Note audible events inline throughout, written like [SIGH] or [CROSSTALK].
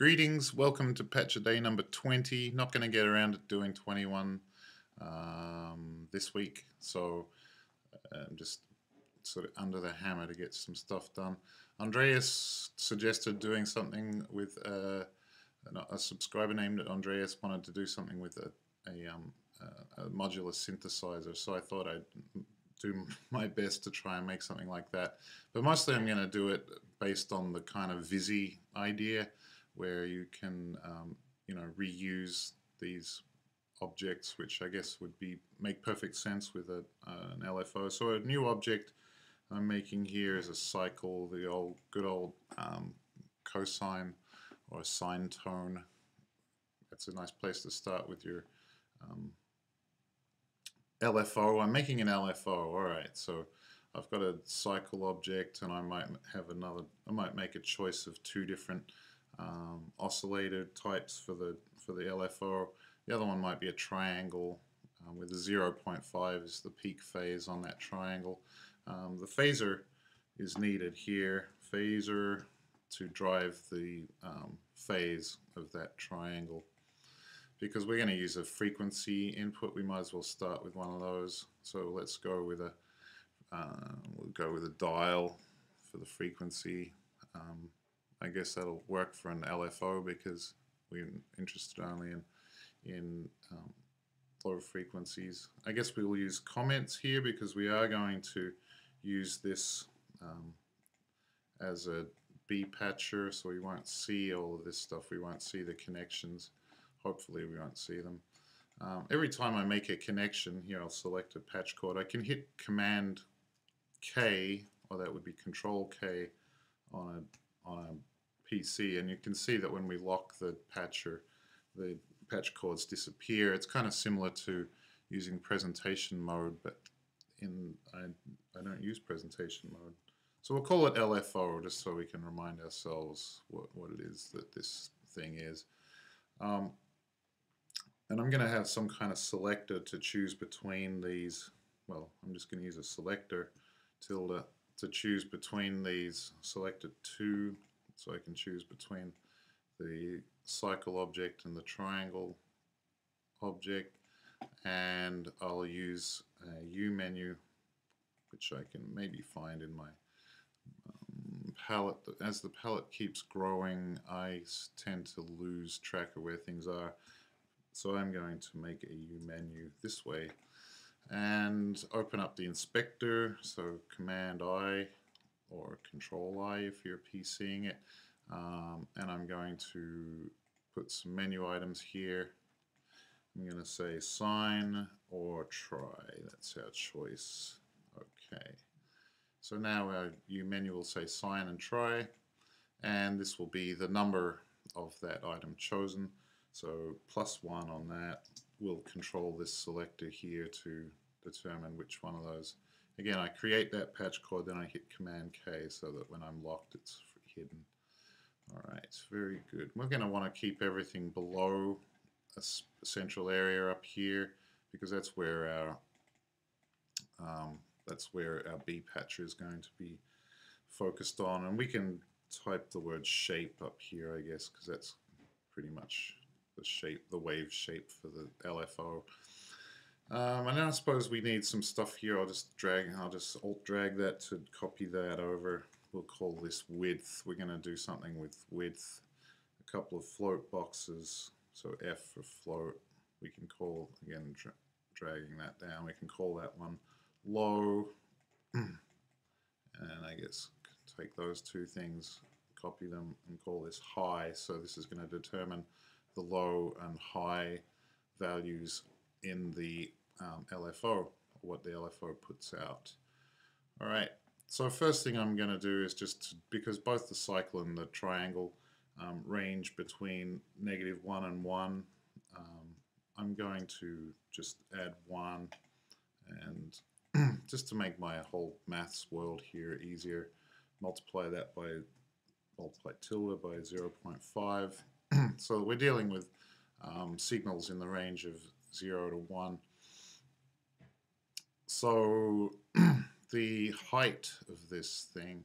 Greetings, welcome to patch a day number 20. Not going to get around to doing 21 um, this week, so I'm um, just sort of under the hammer to get some stuff done. Andreas suggested doing something with uh, a subscriber named Andreas wanted to do something with a, a, um, a modular synthesizer, so I thought I'd do [LAUGHS] my best to try and make something like that. But mostly I'm going to do it based on the kind of Vizzie idea where you can um, you know reuse these objects which I guess would be make perfect sense with a, uh, an LFO. So a new object I'm making here is a cycle, the old good old um, cosine or sine tone. That's a nice place to start with your um, LFO. I'm making an LFO. All right, so I've got a cycle object, and I might have another. I might make a choice of two different um, oscillator types for the for the LFO. The other one might be a triangle um, with a 0.5 is the peak phase on that triangle. Um, the phasor is needed here. Phasor to drive the um, phase of that triangle. Because we're going to use a frequency input, we might as well start with one of those. So let's go with a uh, we'll go with a dial for the frequency. Um, I guess that'll work for an LFO because we're interested only in in um, low frequencies. I guess we will use comments here because we are going to use this um, as a B patcher so we won't see all of this stuff. We won't see the connections. Hopefully we won't see them. Um, every time I make a connection, here I'll select a patch cord, I can hit Command K, or that would be Control K on a, on a PC, and you can see that when we lock the patcher, the patch cords disappear. It's kind of similar to using presentation mode, but in I, I don't use presentation mode. So we'll call it LFO just so we can remind ourselves what, what it is that this thing is. Um, and I'm going to have some kind of selector to choose between these. Well, I'm just going to use a selector tilde to choose between these selected two so I can choose between the cycle object and the triangle object. And I'll use a U menu which I can maybe find in my um, palette. As the palette keeps growing I tend to lose track of where things are. So I'm going to make a U menu this way and open up the inspector. So command I or control I if you're PCing it um, and I'm going to put some menu items here. I'm going to say sine or try. That's our choice. Okay. So now our U menu will say sine and try, and this will be the number of that item chosen. So plus one on that will control this selector here to determine which one of those. Again, I create that patch cord, then I hit Command K so that when I'm locked, it's hidden. All right, very good. We're going to want to keep everything below a central area up here because that's where our um, that's where our B patcher is going to be focused on. And we can type the word shape up here, I guess, because that's pretty much the shape, the wave shape for the LFO. Um, and then I suppose we need some stuff here. I'll just drag, I'll just alt drag that to copy that over we'll call this width. We're going to do something with width, a couple of float boxes. So F for float, we can call, again, dra dragging that down, we can call that one low. [CLEARS THROAT] and I guess take those two things, copy them, and call this high. So this is going to determine the low and high values in the um, LFO, what the LFO puts out. All right, so first thing I'm going to do is just, because both the cycle and the triangle um, range between negative 1 and 1, um, I'm going to just add 1 and [CLEARS THROAT] just to make my whole maths world here easier, multiply that by, multiply tilde by 0.5. [CLEARS THROAT] so we're dealing with um, signals in the range of 0 to 1. So [CLEARS THROAT] the height of this thing,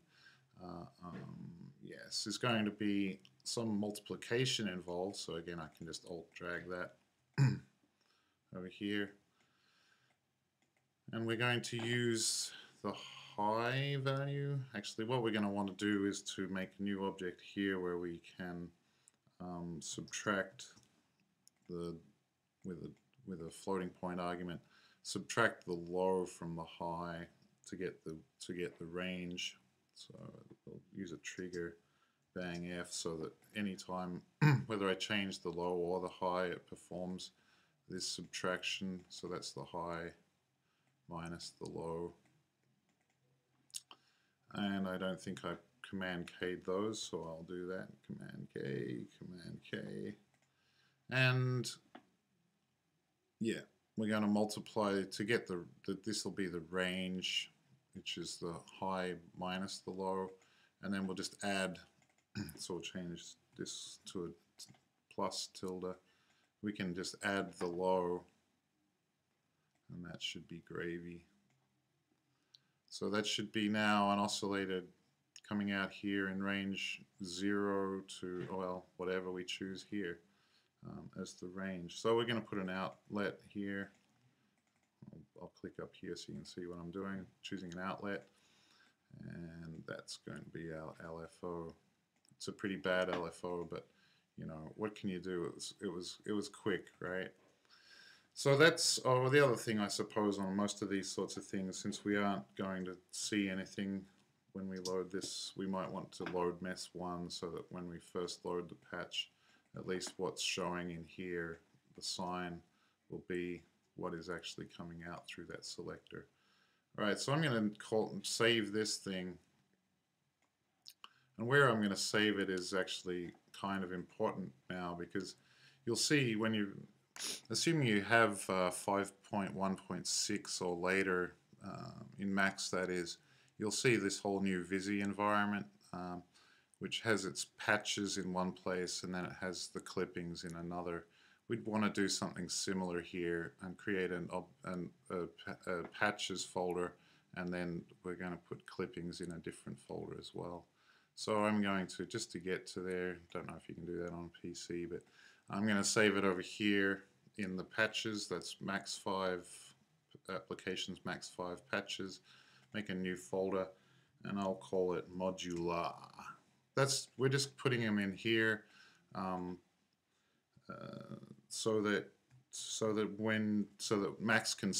uh, um, yes, is going to be some multiplication involved. So again, I can just alt drag that [CLEARS THROAT] over here. And we're going to use the high value. Actually, what we're going to want to do is to make a new object here where we can um, subtract the with a with a floating point argument, subtract the low from the high to get the to get the range. So we'll use a trigger bang F so that anytime [CLEARS THROAT] whether I change the low or the high it performs this subtraction. So that's the high minus the low. And I don't think I command K those so I'll do that. Command K command K. And yeah we're going to multiply to get the, the this will be the range which is the high minus the low and then we'll just add [CLEARS THROAT] so we'll change this to a plus tilde. We can just add the low and that should be gravy. So that should be now an oscillator coming out here in range 0 to well whatever we choose here um, as the range so we're going to put an outlet here I'll, I'll click up here so you can see what I'm doing choosing an outlet and that's going to be our LFO it's a pretty bad LFO, but you know what can you do? It was it was it was quick, right? So that's oh the other thing I suppose on most of these sorts of things, since we aren't going to see anything when we load this, we might want to load mess one so that when we first load the patch, at least what's showing in here, the sine will be what is actually coming out through that selector. All right, so I'm going to call save this thing and where I'm going to save it is actually kind of important now because you'll see when you, assuming you have uh, 5.1.6 or later uh, in Max that is, you'll see this whole new Vizzie environment um, which has its patches in one place and then it has the clippings in another. We'd want to do something similar here and create an, an a, a patches folder and then we're going to put clippings in a different folder as well. So I'm going to, just to get to there, don't know if you can do that on PC, but I'm going to save it over here in the patches, that's Max 5 applications, Max 5 patches, make a new folder, and I'll call it modular. That's, we're just putting them in here um, uh, so that so that when so that Max can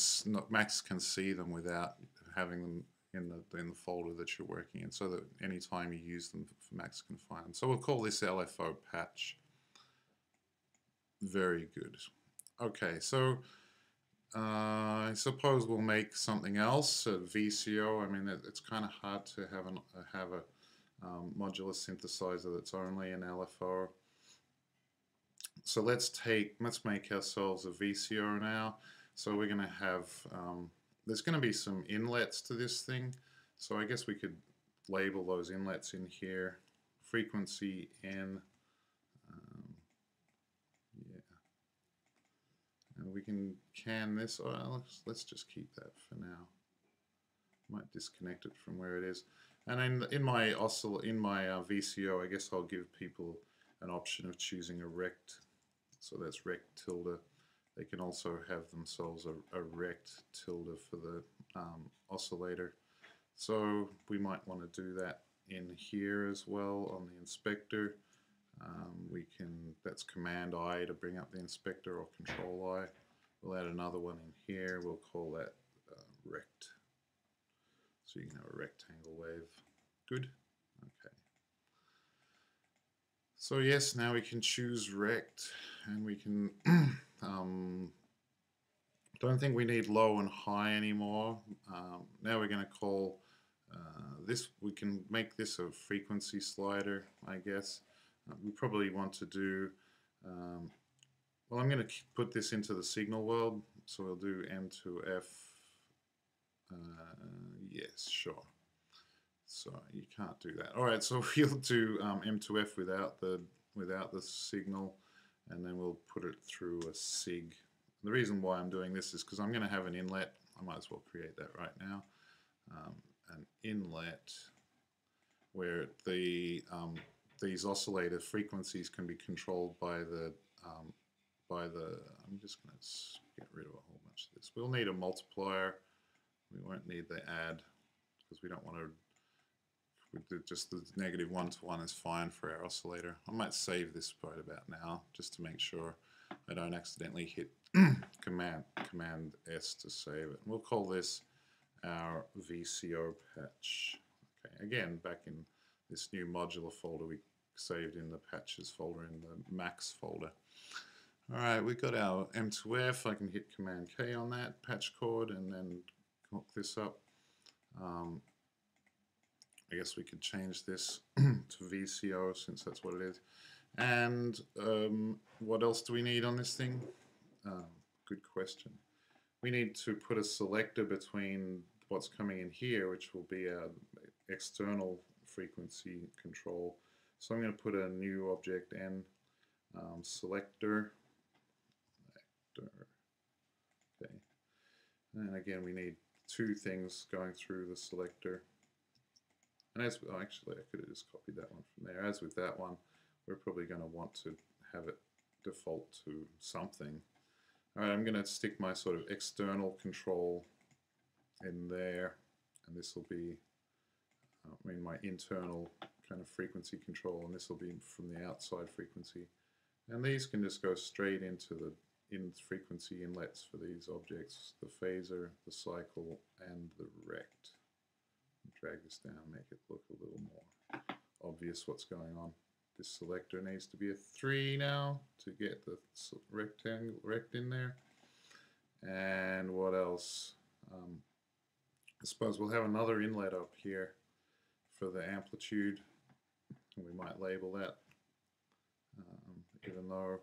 Max can see them without having them in the, in the folder that you're working in so that anytime you use them, Max can find them. So we'll call this LFO patch. Very good. Okay, so uh, I suppose we'll make something else, a VCO. I mean, it, it's kind of hard to have, an, have a um, modular synthesizer that's only an LFO. So let's take, let's make ourselves a VCO now. So we're going to have um, there's going to be some inlets to this thing. So I guess we could label those inlets in here. Frequency N. Um, yeah. And we can can this. Oh, let's, let's just keep that for now. Might disconnect it from where it is. And in, in my oscill in my uh, VCO, I guess I'll give people an option of choosing a rect. So that's rect tilde they can also have themselves a, a rect tilde for the um, oscillator. So we might want to do that in here as well on the inspector. Um, we can, that's Command I to bring up the inspector or Control I. We'll add another one in here. We'll call that uh, rect. So you can have a rectangle wave. Good. Okay. So yes, now we can choose rect and we can [CLEARS THROAT] Um, don't think we need low and high anymore. Um, now we're going to call uh, this, we can make this a frequency slider, I guess. Uh, we probably want to do, um, well, I'm going to put this into the signal world. So we'll do M to F. Uh, yes, sure. So you can't do that. All right, so [LAUGHS] we'll do um, M2F without the without the signal and then we'll put it through a SIG. The reason why I'm doing this is because I'm going to have an inlet. I might as well create that right now. Um, an inlet where the um, these oscillator frequencies can be controlled by the um, by the. I'm just going to get rid of a whole bunch of this. We'll need a multiplier. We won't need the add because we don't want to. Just the negative one to one is fine for our oscillator. I might save this right about now just to make sure I don't accidentally hit [CLEARS THROAT] command command S to save it. We'll call this our VCO patch. Okay, again back in this new modular folder we saved in the patches folder in the max folder. All right, we've got our M2F. I can hit Command K on that patch cord and then hook this up. Um, I guess we could change this [CLEARS THROAT] to VCO since that's what it is. And um, what else do we need on this thing? Um, good question. We need to put a selector between what's coming in here, which will be our external frequency control. So I'm going to put a new object n um, selector. Okay. And again, we need two things going through the selector. And as oh, actually, I could have just copied that one from there. As with that one, we're probably going to want to have it default to something. All right, I'm going to stick my sort of external control in there, and this will be, uh, I mean, my internal kind of frequency control, and this will be from the outside frequency. And these can just go straight into the in frequency inlets for these objects, the phasor, the cycle, and the rect. Drag this down, make it look a little more obvious what's going on. This selector needs to be a 3 now to get the rectangle rect in there. And what else? Um, I suppose we'll have another inlet up here for the amplitude. And we might label that, um, even though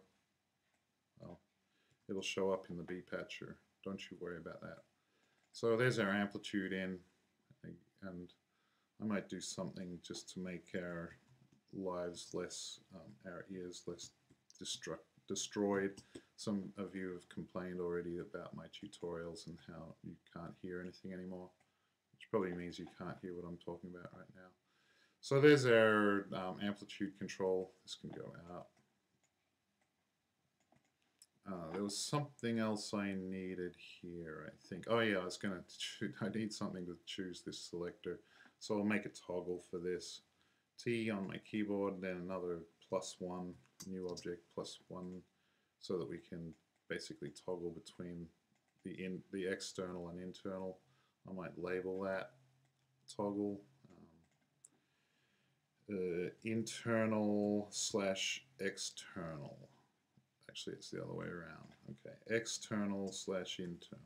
it'll show up in the B patcher. Don't you worry about that. So there's our amplitude in, and I might do something just to make our lives less, um, our ears less destroyed. Some of you have complained already about my tutorials and how you can't hear anything anymore, which probably means you can't hear what I'm talking about right now. So there's our um, amplitude control. This can go out. Uh, there was something else I needed here, I think. Oh yeah, I was going [LAUGHS] to, I need something to choose this selector. So I'll make a toggle for this. T on my keyboard, then another plus one, new object plus one, so that we can basically toggle between the in the external and internal. I might label that toggle um, uh, internal slash external. Actually, it's the other way around. Okay, external slash internal.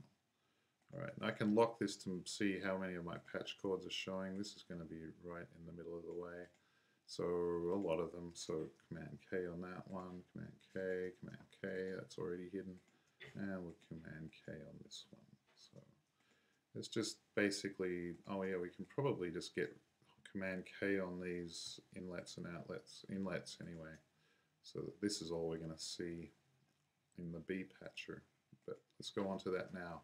All right, I can lock this to see how many of my patch cords are showing. This is going to be right in the middle of the way. So a lot of them. So Command K on that one, Command K, Command K, that's already hidden. And we'll Command K on this one. So it's just basically, oh yeah, we can probably just get Command K on these inlets and outlets, inlets anyway. So this is all we're going to see in the B patcher. But let's go on to that now.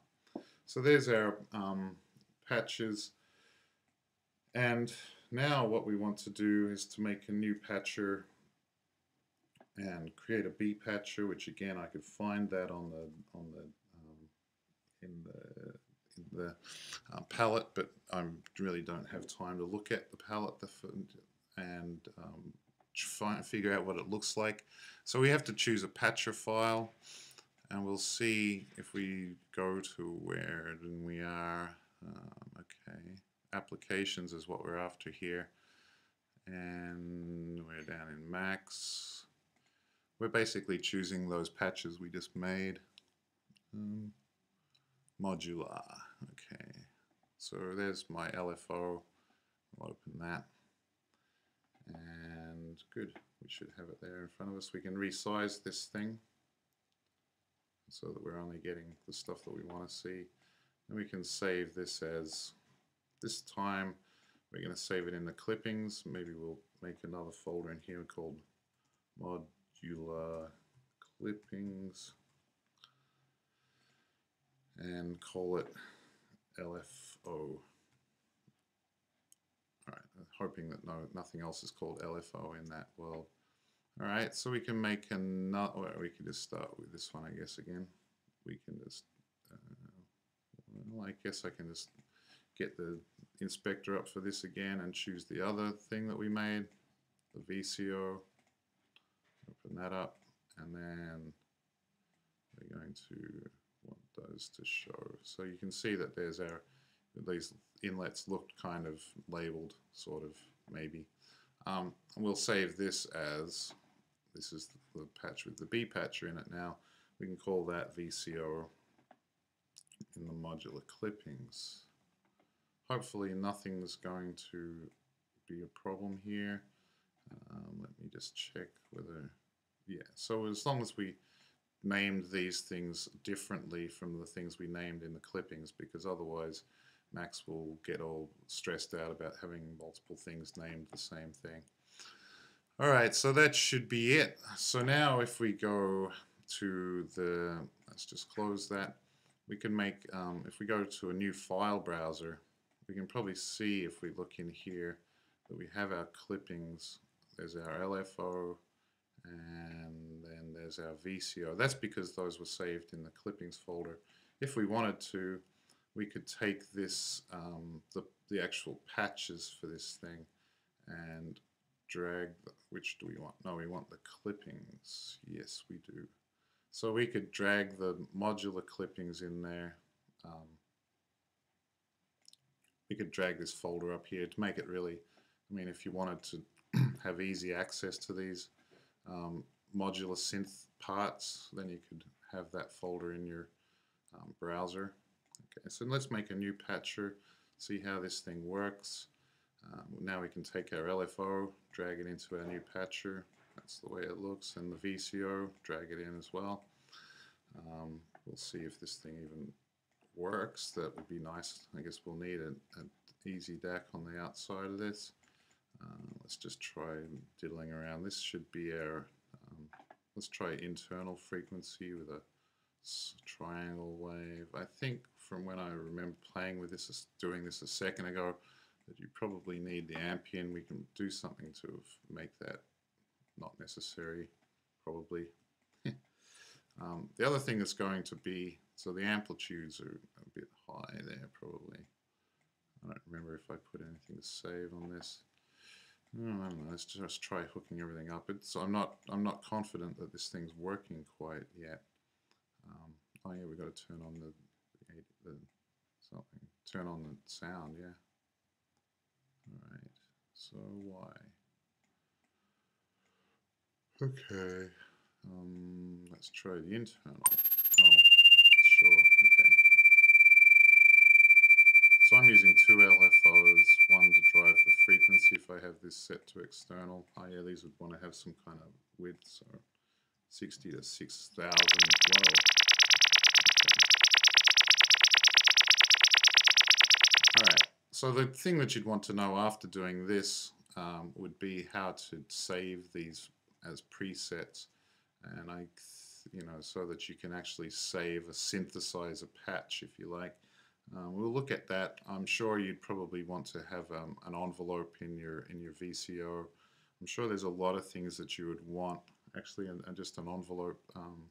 So there's our um, patches. And now what we want to do is to make a new patcher and create a B patcher, which again I could find that on the on the um, in the in the uh, palette, but I really don't have time to look at the palette the and um, find, figure out what it looks like. So we have to choose a patcher file and we'll see if we go to where we are. Um, okay, applications is what we're after here. And we're down in max. We're basically choosing those patches we just made. Um, modular, okay. So there's my LFO. I'll open that. And good, we should have it there in front of us. We can resize this thing so that we're only getting the stuff that we want to see. And we can save this as, this time we're going to save it in the clippings. Maybe we'll make another folder in here called modular clippings and call it LFO. Right, hoping that no nothing else is called LFO in that world. All right, so we can make another, well, we can just start with this one, I guess, again. We can just, uh, well, I guess I can just get the inspector up for this again and choose the other thing that we made, the VCO. Open that up, and then we're going to want those to show. So you can see that there's our, these inlets looked kind of labeled, sort of, maybe. Um, we'll save this as, this is the patch with the B patcher in it now. We can call that VCO in the modular clippings. Hopefully nothing's going to be a problem here. Um, let me just check whether, yeah, so as long as we named these things differently from the things we named in the clippings, because otherwise Max will get all stressed out about having multiple things named the same thing. All right, so that should be it. So now if we go to the, let's just close that. We can make, um, if we go to a new file browser, we can probably see if we look in here that we have our clippings. There's our LFO and then there's our VCO. That's because those were saved in the clippings folder. If we wanted to, we could take this, um, the, the actual patches for this thing and drag, the, which do we want? No, we want the clippings. Yes, we do. So we could drag the modular clippings in there. Um, we could drag this folder up here to make it really, I mean, if you wanted to [CLEARS THROAT] have easy access to these um, modular synth parts, then you could have that folder in your um, browser. Okay, so let's make a new patcher, see how this thing works. Um, now we can take our LFO, drag it into our new patcher. That's the way it looks. And the VCO, drag it in as well. Um, we'll see if this thing even works. That would be nice. I guess we'll need an easy DAC on the outside of this. Uh, let's just try diddling around. This should be our, um, let's try internal frequency with a triangle wave. I think from when I remember playing with this, doing this a second ago, that you probably need the Ampian. We can do something to make that not necessary, probably. [LAUGHS] um, the other thing that's going to be, so the amplitudes are a bit high there, probably. I don't remember if I put anything to save on this. No, let's just try hooking everything up. It's, I'm not I'm not confident that this thing's working quite yet. Um, oh yeah, we've got to turn on the, the, the something. Turn on the sound, yeah. Alright, so why? Okay, um, let's try the internal. Oh, sure, okay. So I'm using two LFOs, one to drive the frequency if I have this set to external. Oh yeah, these would want to have some kind of width, so 60 to 6,000, whoa. Alright, so the thing that you'd want to know after doing this um, would be how to save these as presets. And I you know so that you can actually save a synthesizer patch if you like. Um, we'll look at that. I'm sure you'd probably want to have um, an envelope in your in your VCO I'm sure there's a lot of things that you would want. Actually and, and just an envelope um,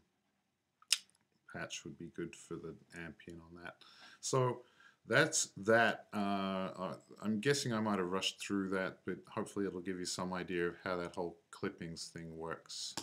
patch would be good for the Ampian on that. So that's that. Uh, uh, I'm guessing I might have rushed through that, but hopefully it'll give you some idea of how that whole clippings thing works.